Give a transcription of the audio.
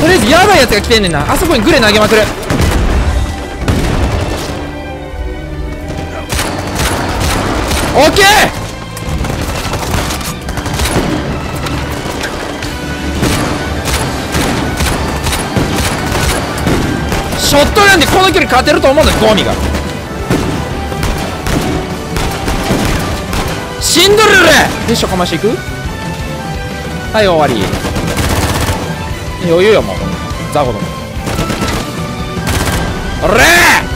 とりあえずやばいやつが来てんねんな。あそこにグレ投げまくる。オッケー！ショットガンでこの距離勝てると思うんだゴミが。死んどるれでしょかましていく？はい終わり。余裕よもう。ザコどもおれー